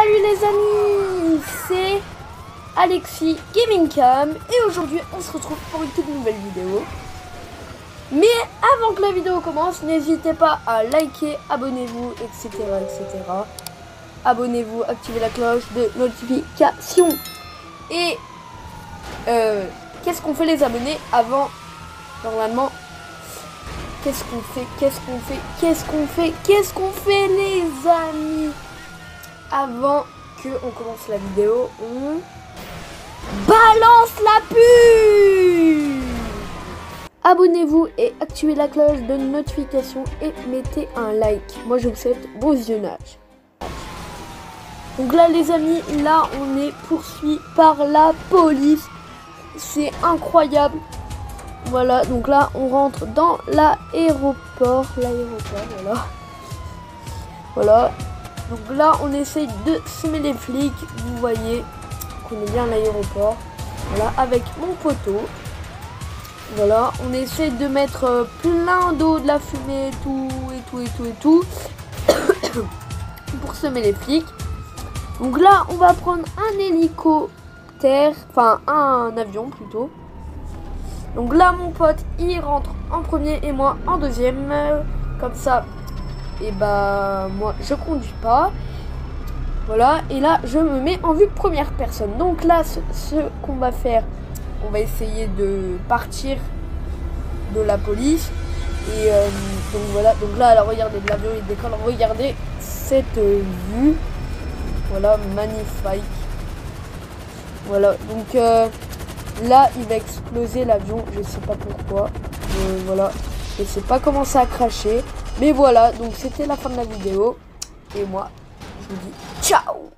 Salut les amis, c'est Alexis Gaming Cam et aujourd'hui on se retrouve pour une toute nouvelle vidéo. Mais avant que la vidéo commence, n'hésitez pas à liker, abonnez-vous, etc. etc. Abonnez-vous, activez la cloche de notification. Et euh, qu'est-ce qu'on fait les abonnés avant Normalement, qu'est-ce qu'on fait Qu'est-ce qu'on fait Qu'est-ce qu'on fait Qu'est-ce qu'on fait les amis? Avant que on commence la vidéo, on balance la pub Abonnez-vous et activez la cloche de notification et mettez un like. Moi je vous souhaite bon visionnage. Donc là les amis, là on est poursuivi par la police. C'est incroyable. Voilà, donc là on rentre dans l'aéroport. L'aéroport, voilà. Voilà, donc là, on essaye de semer les flics. Vous voyez qu'on est bien à l'aéroport. Voilà, avec mon poteau. Voilà, on essaye de mettre euh, plein d'eau, de la fumée, et tout, et tout, et tout, et tout. pour semer les flics. Donc là, on va prendre un hélicoptère, enfin un avion plutôt. Donc là, mon pote, il rentre en premier et moi en deuxième. Comme ça, et bah moi je conduis pas. Voilà, et là je me mets en vue première personne. Donc là, ce, qu'on va faire, on va essayer de partir de la police. Et euh, donc voilà, donc là, alors, regardez, l'avion il décolle. Regardez cette vue. Voilà, magnifique. Voilà, donc euh, là, il va exploser l'avion. Je sais pas pourquoi. Euh, voilà, je sais pas comment ça a craché. Mais voilà, donc c'était la fin de la vidéo. Et moi, je vous dis ciao